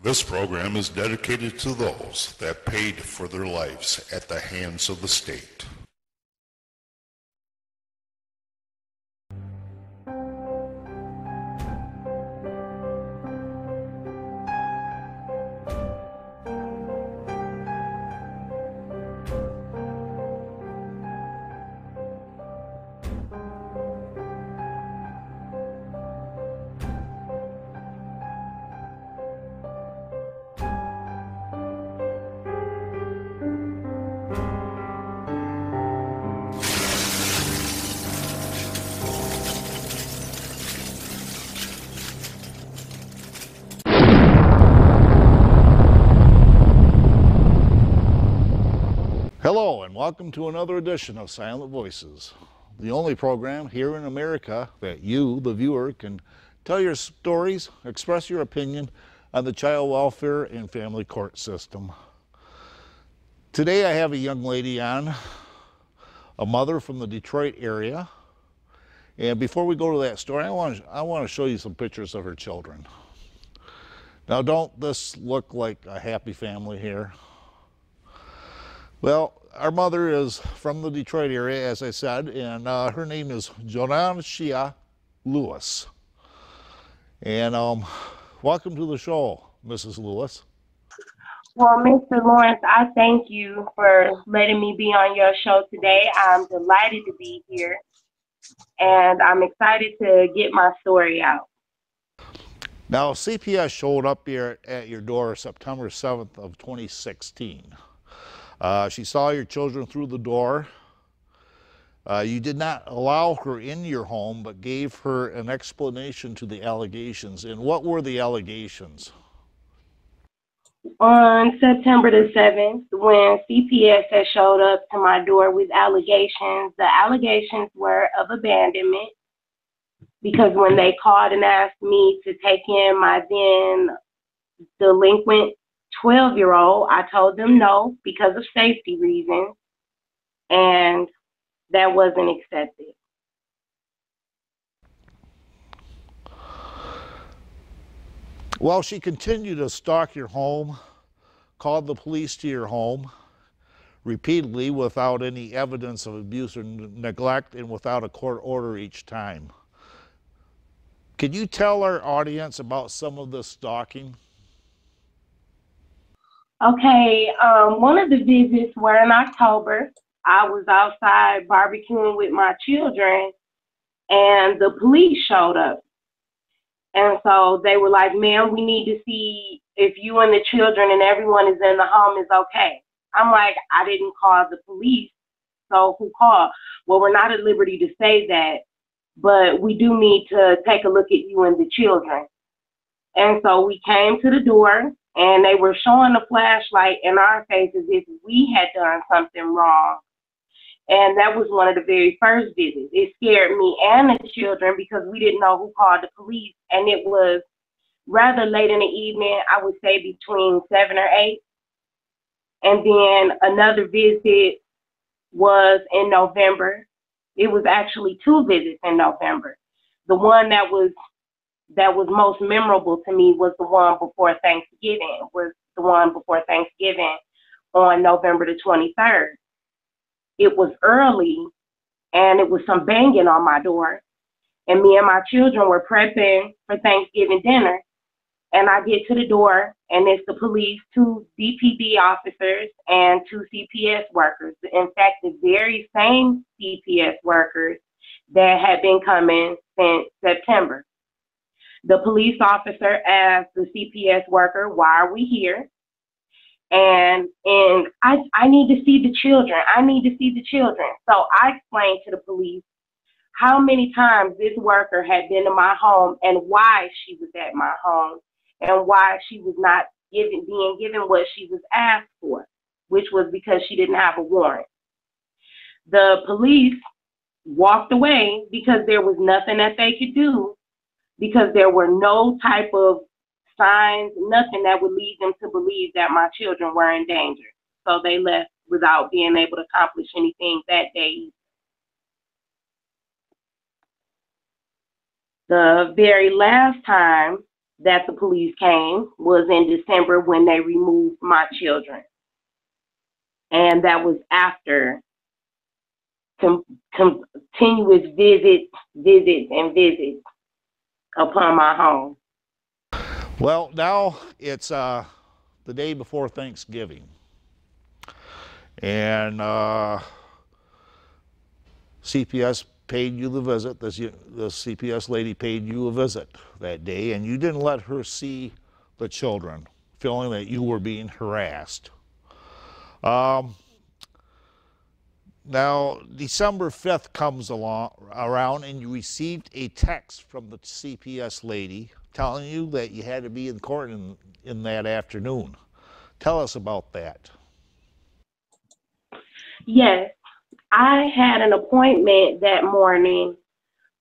This program is dedicated to those that paid for their lives at the hands of the state. Hello, and welcome to another edition of Silent Voices, the only program here in America that you, the viewer, can tell your stories, express your opinion on the child welfare and family court system. Today I have a young lady on, a mother from the Detroit area. And before we go to that story, I want to, I want to show you some pictures of her children. Now, don't this look like a happy family here? Well, our mother is from the Detroit area, as I said, and uh, her name is Jonneshia Lewis. And um, welcome to the show, Mrs. Lewis. Well, Mr. Lawrence, I thank you for letting me be on your show today. I'm delighted to be here, and I'm excited to get my story out. Now, CPS showed up here at your door September 7th of 2016. Uh, she saw your children through the door. Uh, you did not allow her in your home, but gave her an explanation to the allegations. And what were the allegations? On September the 7th, when CPS had showed up to my door with allegations, the allegations were of abandonment because when they called and asked me to take in my then delinquent 12 year old, I told them no because of safety reasons, and that wasn't accepted. Well, she continued to stalk your home, called the police to your home repeatedly without any evidence of abuse or neglect and without a court order each time. Can you tell our audience about some of the stalking? Okay, um, one of the visits were in October. I was outside barbecuing with my children, and the police showed up. And so they were like, ma'am, we need to see if you and the children and everyone is in the home is okay. I'm like, I didn't call the police. So who called? Well, we're not at liberty to say that, but we do need to take a look at you and the children. And so we came to the door and they were showing the flashlight in our faces if we had done something wrong. And that was one of the very first visits. It scared me and the children because we didn't know who called the police. And it was rather late in the evening, I would say between seven or eight. And then another visit was in November. It was actually two visits in November. The one that was that was most memorable to me was the one before Thanksgiving, was the one before Thanksgiving on November the 23rd. It was early and it was some banging on my door. And me and my children were prepping for Thanksgiving dinner. And I get to the door and it's the police, two DPD officers, and two CPS workers. In fact, the very same CPS workers that had been coming since September. The police officer asked the CPS worker, why are we here? And and I I need to see the children. I need to see the children. So I explained to the police how many times this worker had been to my home and why she was at my home and why she was not given being given what she was asked for, which was because she didn't have a warrant. The police walked away because there was nothing that they could do because there were no type of signs, nothing that would lead them to believe that my children were in danger. So they left without being able to accomplish anything that day. The very last time that the police came was in December when they removed my children. And that was after continuous visits, visits, and visits upon my home. Well, now it's uh, the day before Thanksgiving. And uh, CPS paid you the visit. This, the CPS lady paid you a visit that day, and you didn't let her see the children, feeling that you were being harassed. Um, now, December 5th comes along around, and you received a text from the CPS lady telling you that you had to be in court in, in that afternoon. Tell us about that. Yes, I had an appointment that morning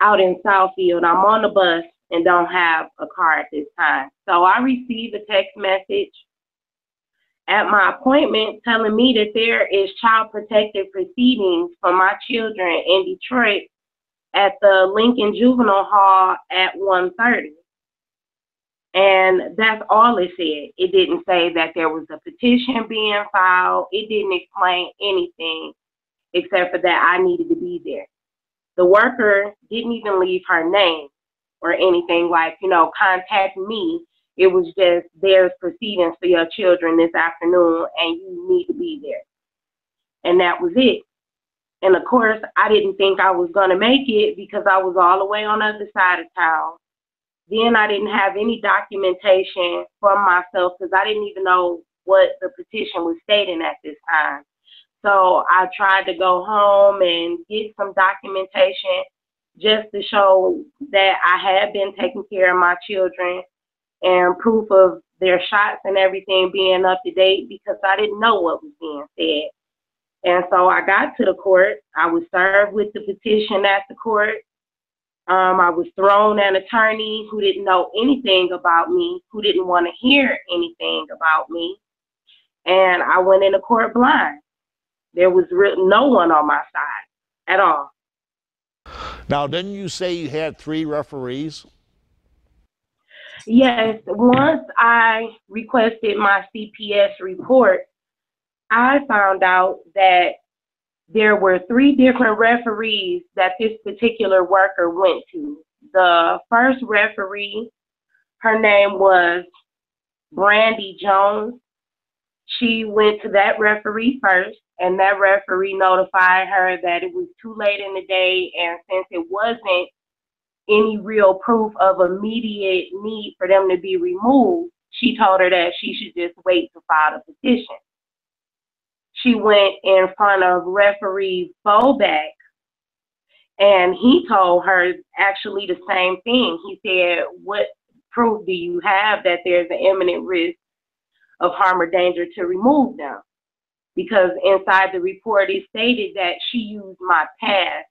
out in Southfield. I'm on the bus and don't have a car at this time. So I received a text message at my appointment telling me that there is child protective proceedings for my children in Detroit at the Lincoln Juvenile Hall at 1:30. And that's all it said. It didn't say that there was a petition being filed. It didn't explain anything except for that I needed to be there. The worker didn't even leave her name or anything like, you know, contact me. It was just there's proceedings for your children this afternoon and you need to be there. And that was it. And of course, I didn't think I was going to make it because I was all the way on the other side of town. Then I didn't have any documentation from myself because I didn't even know what the petition was stating at this time. So I tried to go home and get some documentation just to show that I had been taking care of my children and proof of their shots and everything being up to date because I didn't know what was being said. And so I got to the court. I was served with the petition at the court. Um, I was thrown an attorney who didn't know anything about me, who didn't want to hear anything about me. And I went into court blind. There was no one on my side at all. Now, didn't you say you had three referees? Yes, once I requested my CPS report, I found out that there were three different referees that this particular worker went to. The first referee, her name was Brandy Jones. She went to that referee first and that referee notified her that it was too late in the day and since it wasn't any real proof of immediate need for them to be removed, she told her that she should just wait to file the petition. She went in front of referee Bobak and he told her actually the same thing. He said, What proof do you have that there's an imminent risk of harm or danger to remove them? because inside the report it stated that she used my past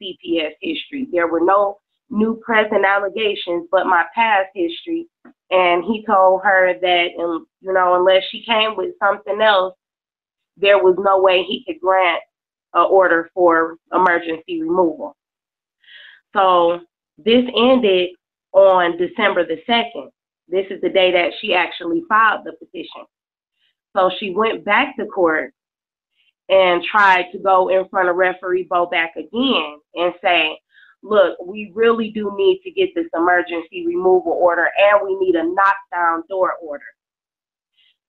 CPS history. There were no new present allegations, but my past history. And he told her that, um, you know, unless she came with something else, there was no way he could grant an order for emergency removal. So this ended on December the 2nd. This is the day that she actually filed the petition. So she went back to court and tried to go in front of referee Bobak again and say, look, we really do need to get this emergency removal order and we need a knockdown door order.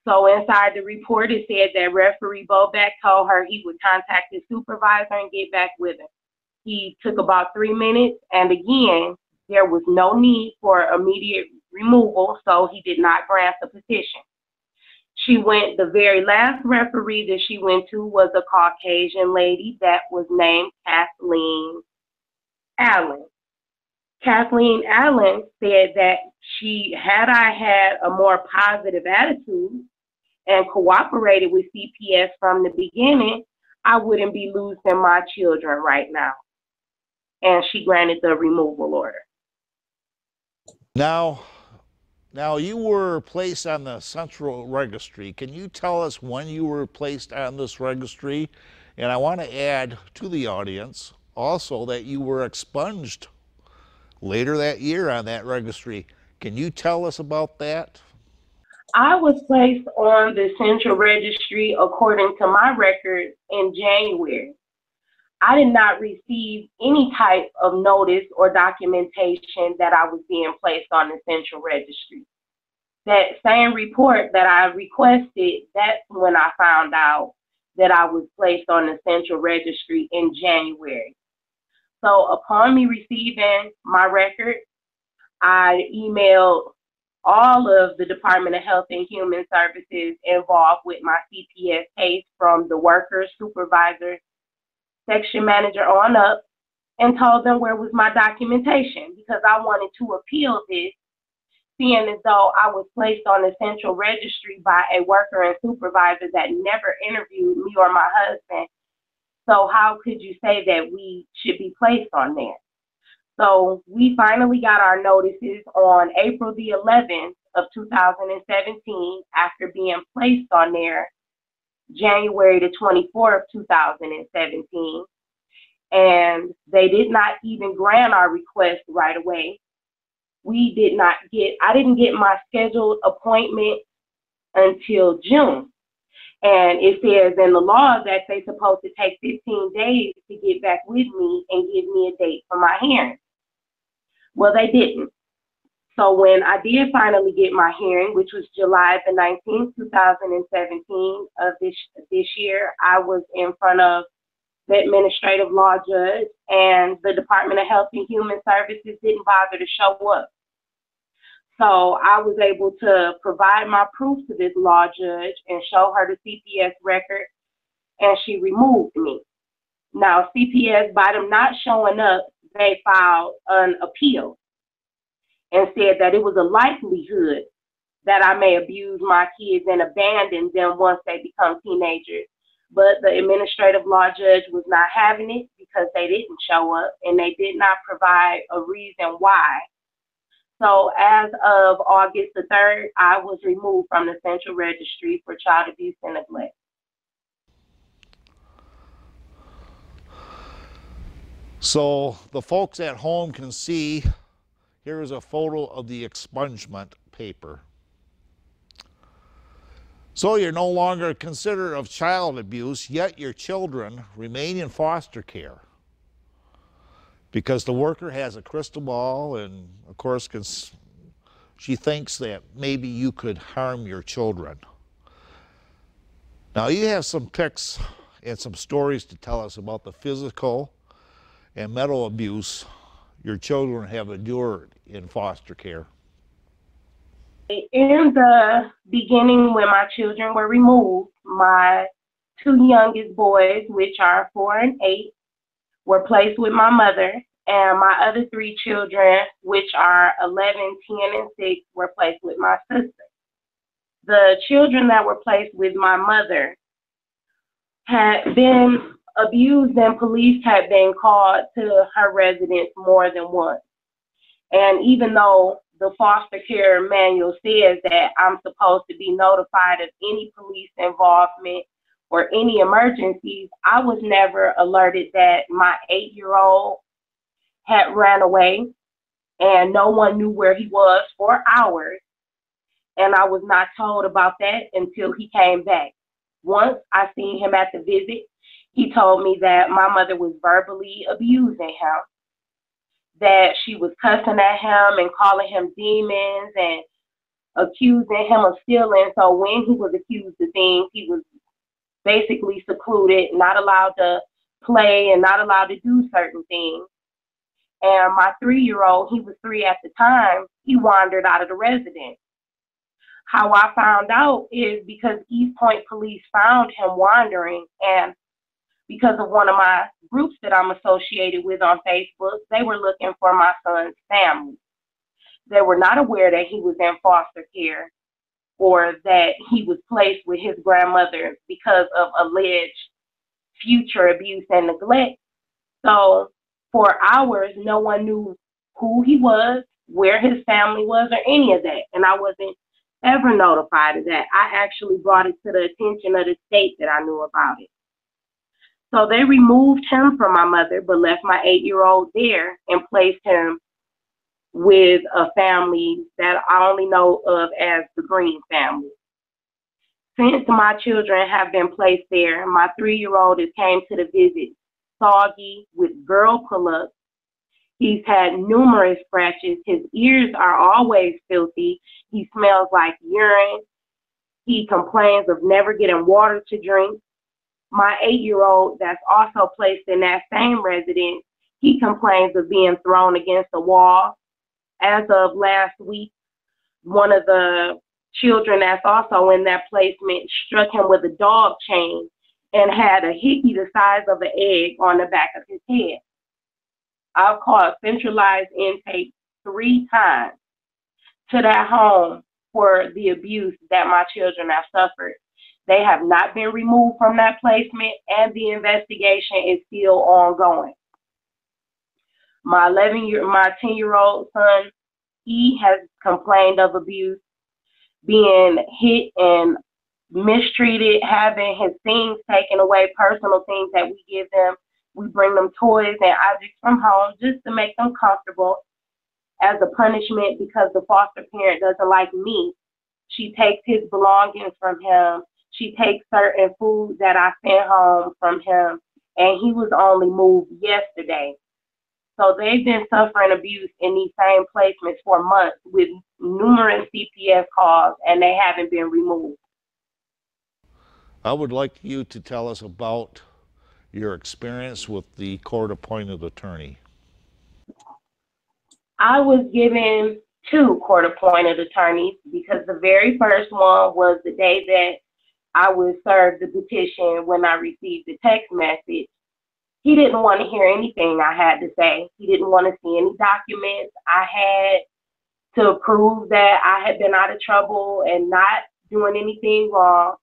So inside the report, it said that referee Bobak told her he would contact his supervisor and get back with him. He took about three minutes, and again, there was no need for immediate removal, so he did not grant the petition. She went, the very last referee that she went to was a Caucasian lady that was named Kathleen Allen. Kathleen Allen said that she, had I had a more positive attitude and cooperated with CPS from the beginning, I wouldn't be losing my children right now. And she granted the removal order. Now, now, you were placed on the central registry. Can you tell us when you were placed on this registry? And I want to add to the audience also that you were expunged later that year on that registry. Can you tell us about that? I was placed on the central registry according to my records in January. I did not receive any type of notice or documentation that I was being placed on the central registry. That same report that I requested, that's when I found out that I was placed on the central registry in January. So upon me receiving my record, I emailed all of the Department of Health and Human Services involved with my CPS case from the worker, supervisor, section manager on up and told them where was my documentation because I wanted to appeal this, seeing as though I was placed on the central registry by a worker and supervisor that never interviewed me or my husband. So how could you say that we should be placed on there? So we finally got our notices on April the 11th of 2017 after being placed on there January the 24th, 2017. And they did not even grant our request right away. We did not get, I didn't get my scheduled appointment until June. And it says in the law that they're supposed to take 15 days to get back with me and give me a date for my hearing. Well, they didn't. So when I did finally get my hearing, which was July the 19th, 2017 of this this year, I was in front of the administrative law judge and the Department of Health and Human Services didn't bother to show up. So I was able to provide my proof to this law judge and show her the CPS record and she removed me. Now CPS, by them not showing up, they filed an appeal and said that it was a likelihood that I may abuse my kids and abandon them once they become teenagers. But the administrative law judge was not having it because they didn't show up and they did not provide a reason why. So as of August the 3rd, I was removed from the Central Registry for Child Abuse and Neglect. So the folks at home can see here is a photo of the expungement paper. So you're no longer considered of child abuse, yet your children remain in foster care. Because the worker has a crystal ball and, of course, she thinks that maybe you could harm your children. Now, you have some pics and some stories to tell us about the physical and mental abuse your children have endured in foster care? In the beginning, when my children were removed, my two youngest boys, which are four and eight, were placed with my mother, and my other three children, which are 11, 10, and 6, were placed with my sister. The children that were placed with my mother had been abused and police had been called to her residence more than once. And even though the foster care manual says that I'm supposed to be notified of any police involvement or any emergencies, I was never alerted that my eight year old had ran away and no one knew where he was for hours. And I was not told about that until he came back. Once I seen him at the visit, he told me that my mother was verbally abusing him, that she was cussing at him and calling him demons and accusing him of stealing. So when he was accused of things, he was basically secluded, not allowed to play and not allowed to do certain things. And my three year old, he was three at the time, he wandered out of the residence. How I found out is because Eastpointe police found him wandering and because of one of my groups that I'm associated with on Facebook, they were looking for my son's family. They were not aware that he was in foster care or that he was placed with his grandmother because of alleged future abuse and neglect. So for hours, no one knew who he was, where his family was, or any of that. And I wasn't ever notified of that. I actually brought it to the attention of the state that I knew about it. So they removed him from my mother, but left my eight year old there and placed him with a family that I only know of as the Green family. Since my children have been placed there, my three year old has came to the visit soggy with girl pull ups. He's had numerous scratches. His ears are always filthy. He smells like urine. He complains of never getting water to drink. My eight year old, that's also placed in that same residence, he complains of being thrown against the wall. As of last week, one of the children that's also in that placement struck him with a dog chain and had a hickey the size of an egg on the back of his head. I've called centralized intake three times to that home for the abuse that my children have suffered. They have not been removed from that placement, and the investigation is still ongoing. My 11 year, my 10 year old son, he has complained of abuse, being hit and mistreated, having his things taken away, personal things that we give them. We bring them toys and objects from home just to make them comfortable as a punishment because the foster parent doesn't like me. She takes his belongings from him. She takes certain food that I sent home from him, and he was only moved yesterday. So they've been suffering abuse in these same placements for months with numerous CPS calls, and they haven't been removed. I would like you to tell us about your experience with the court appointed attorney. I was given two court appointed attorneys because the very first one was the day that I was served the petition when I received the text message. He didn't want to hear anything I had to say. He didn't want to see any documents I had to prove that I had been out of trouble and not doing anything wrong.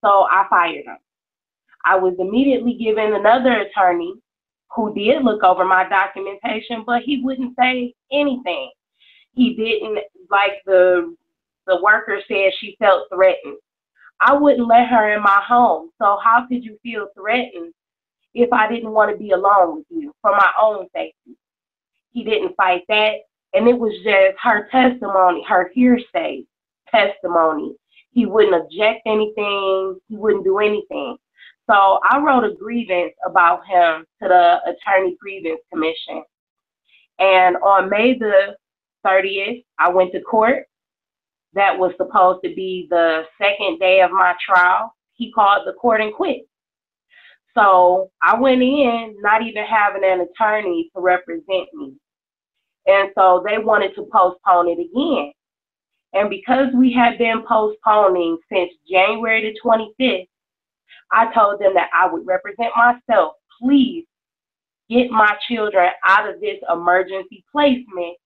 So I fired him. I was immediately given another attorney who did look over my documentation, but he wouldn't say anything. He didn't like the the worker said she felt threatened. I wouldn't let her in my home. So how could you feel threatened if I didn't want to be alone with you for my own safety? He didn't fight that. And it was just her testimony, her hearsay testimony. He wouldn't object anything. He wouldn't do anything. So I wrote a grievance about him to the Attorney Grievance Commission. And on May the 30th, I went to court. That was supposed to be the second day of my trial. He called the court and quit. So I went in not even having an attorney to represent me. And so they wanted to postpone it again. And because we had been postponing since January the 25th, I told them that I would represent myself. Please get my children out of this emergency placement.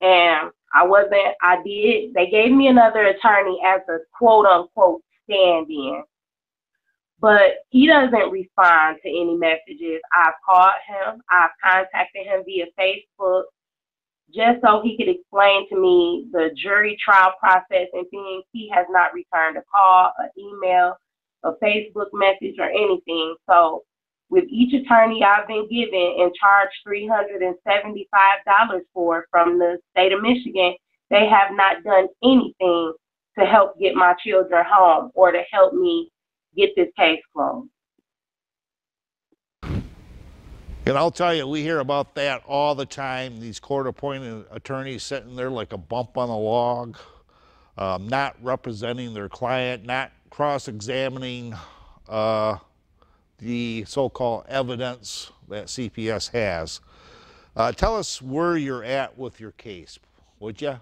And I wasn't, I did, they gave me another attorney as a quote unquote stand in. But he doesn't respond to any messages. I've called him, I've contacted him via Facebook just so he could explain to me the jury trial process and things. He has not returned a call, an email, a Facebook message or anything. So with each attorney I've been given and charged $375 for from the state of Michigan, they have not done anything to help get my children home or to help me get this case closed. And I'll tell you, we hear about that all the time. These court appointed attorneys sitting there like a bump on a log, um, not representing their client, not cross-examining uh, the so-called evidence that CPS has. Uh, tell us where you're at with your case, would you?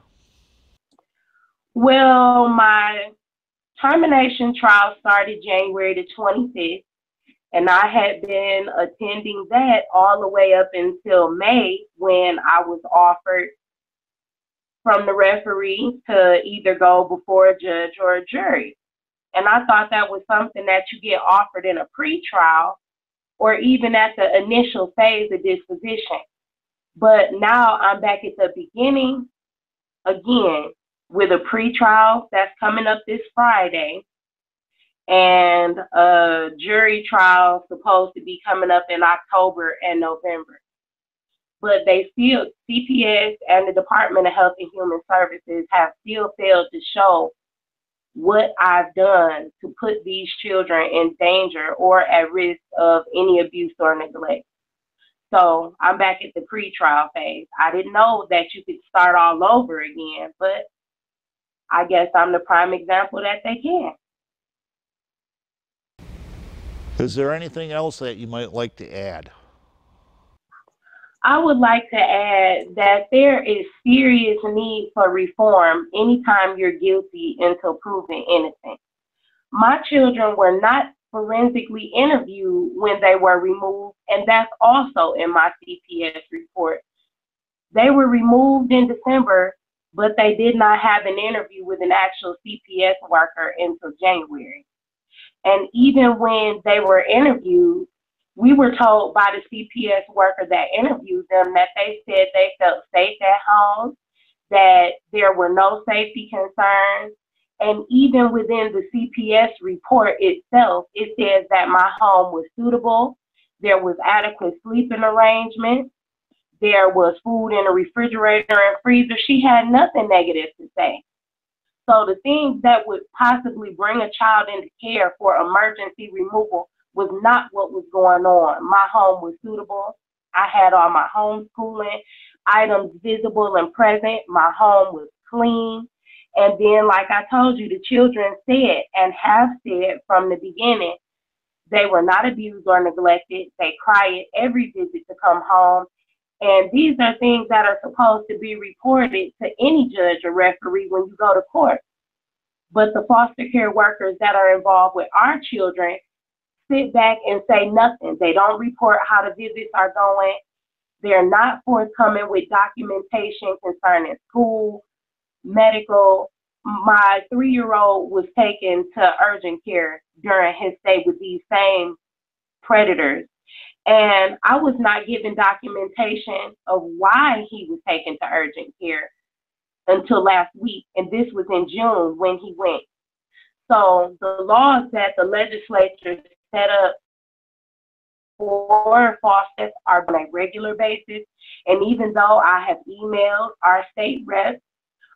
Well, my termination trial started January the 25th, and I had been attending that all the way up until May when I was offered from the referee to either go before a judge or a jury. And I thought that was something that you get offered in a pre-trial or even at the initial phase of disposition. But now I'm back at the beginning again with a pre-trial that's coming up this Friday and a jury trial supposed to be coming up in October and November. but they still, CPS and the Department of Health and Human Services have still failed to show what I've done to put these children in danger or at risk of any abuse or neglect. So I'm back at the pre-trial phase. I didn't know that you could start all over again, but I guess I'm the prime example that they can. Is there anything else that you might like to add? I would like to add that there is serious need for reform anytime you're guilty until proven innocent. My children were not forensically interviewed when they were removed, and that's also in my CPS report. They were removed in December, but they did not have an interview with an actual CPS worker until January. And even when they were interviewed, we were told by the CPS worker that interviewed them that they said they felt safe at home, that there were no safety concerns. And even within the CPS report itself, it says that my home was suitable, there was adequate sleeping arrangements, there was food in the refrigerator and freezer. She had nothing negative to say. So the things that would possibly bring a child into care for emergency removal was not what was going on. My home was suitable. I had all my homeschooling items visible and present. My home was clean. And then, like I told you, the children said and have said from the beginning, they were not abused or neglected. They cried every visit to come home. And these are things that are supposed to be reported to any judge or referee when you go to court. But the foster care workers that are involved with our children sit back and say nothing. They don't report how the visits are going. They're not forthcoming with documentation concerning school, medical. My three year old was taken to urgent care during his stay with these same predators. And I was not given documentation of why he was taken to urgent care until last week. And this was in June when he went. So the laws that the legislature set up for faucets are on a regular basis. And even though I have emailed our state reps,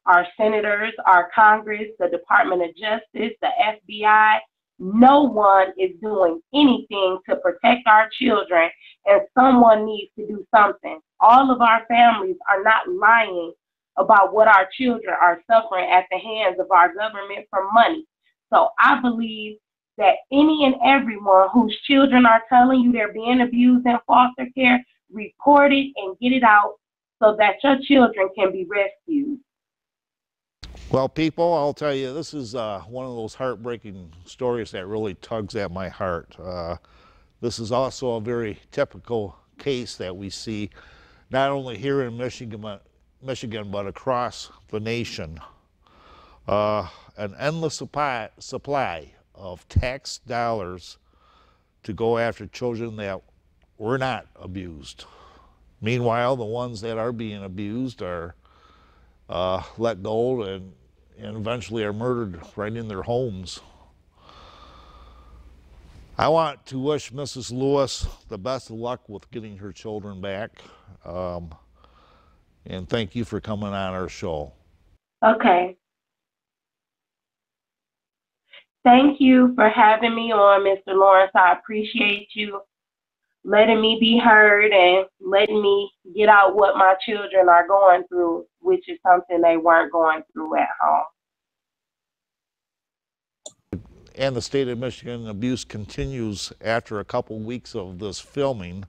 our senators, our Congress, the Department of Justice, the FBI, no one is doing anything to protect our children, and someone needs to do something. All of our families are not lying about what our children are suffering at the hands of our government for money. So I believe that any and everyone whose children are telling you they're being abused in foster care, report it and get it out so that your children can be rescued. Well, people, I'll tell you, this is uh, one of those heartbreaking stories that really tugs at my heart. Uh, this is also a very typical case that we see not only here in Michigan, but, Michigan, but across the nation. Uh, an endless supply, supply of tax dollars to go after children that were not abused. Meanwhile, the ones that are being abused are uh, let go and, and eventually are murdered right in their homes. I want to wish Mrs. Lewis the best of luck with getting her children back. Um, and thank you for coming on our show. Okay. Thank you for having me on, Mr. Lawrence. I appreciate you letting me be heard and letting me get out what my children are going through, which is something they weren't going through at home. And the state of Michigan abuse continues after a couple weeks of this filming.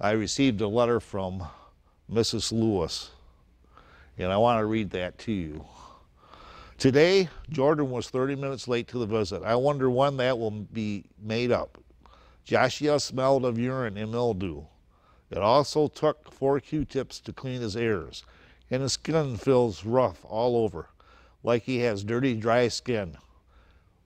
I received a letter from Mrs. Lewis, and I want to read that to you. Today, Jordan was 30 minutes late to the visit. I wonder when that will be made up. Joshua smelled of urine and mildew. It also took four Q-tips to clean his ears, and his skin feels rough all over, like he has dirty, dry skin.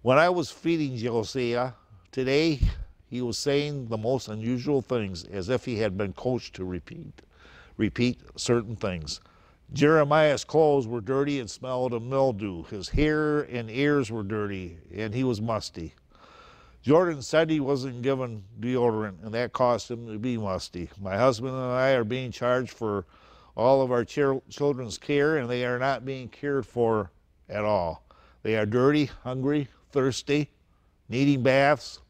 When I was feeding Josiah today, he was saying the most unusual things as if he had been coached to repeat, repeat certain things. Jeremiah's clothes were dirty and smelled of mildew. His hair and ears were dirty, and he was musty. Jordan said he wasn't given deodorant, and that caused him to be musty. My husband and I are being charged for all of our chil- children's care, and they are not being cared for at all. They are dirty, hungry, thirsty, needing baths,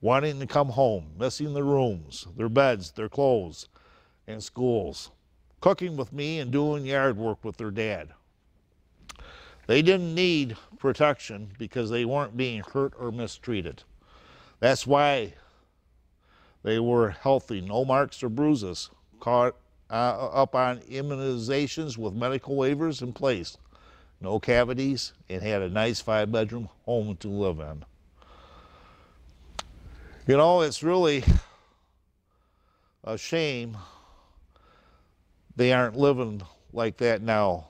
wanting to come home, missing their rooms, their beds, their clothes, and schools, cooking with me and doing yard work with their dad. They didn't need protection because they weren't being hurt or mistreated. That's why they were healthy, no marks or bruises, caught uh, up on immunizations with medical waivers in place, no cavities, and had a nice five bedroom home to live in. You know, it's really a shame they aren't living like that now.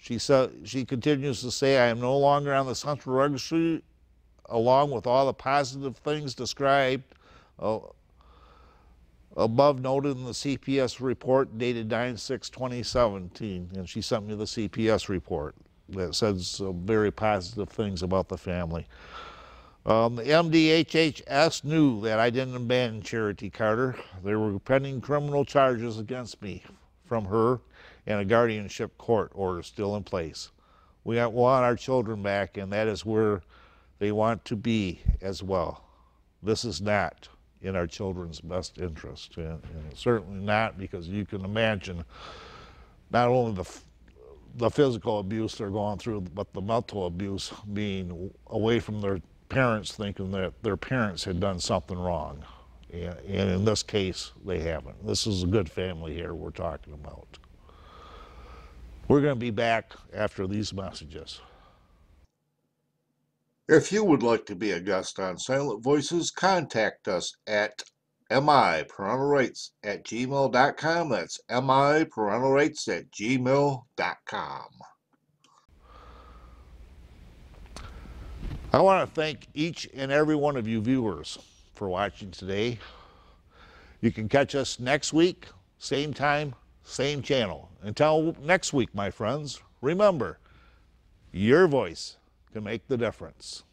She said she continues to say, I am no longer on the central registry along with all the positive things described uh, above noted in the CPS report dated 9-6-2017. And she sent me the CPS report that says some very positive things about the family. Um, the MDHHS knew that I didn't abandon Charity Carter. There were pending criminal charges against me from her and a guardianship court order still in place. We want our children back, and that is where they want to be as well. This is not in our children's best interest, and, and certainly not because you can imagine not only the the physical abuse they're going through, but the mental abuse being away from their parents, thinking that their parents had done something wrong. And, and in this case, they haven't. This is a good family here we're talking about. We're going to be back after these messages. If you would like to be a guest on Silent Voices, contact us at mi parental rights at gmail.com. That's mi parental rights at gmail.com. I want to thank each and every one of you viewers for watching today. You can catch us next week, same time, same channel. Until next week, my friends, remember, your voice can make the difference.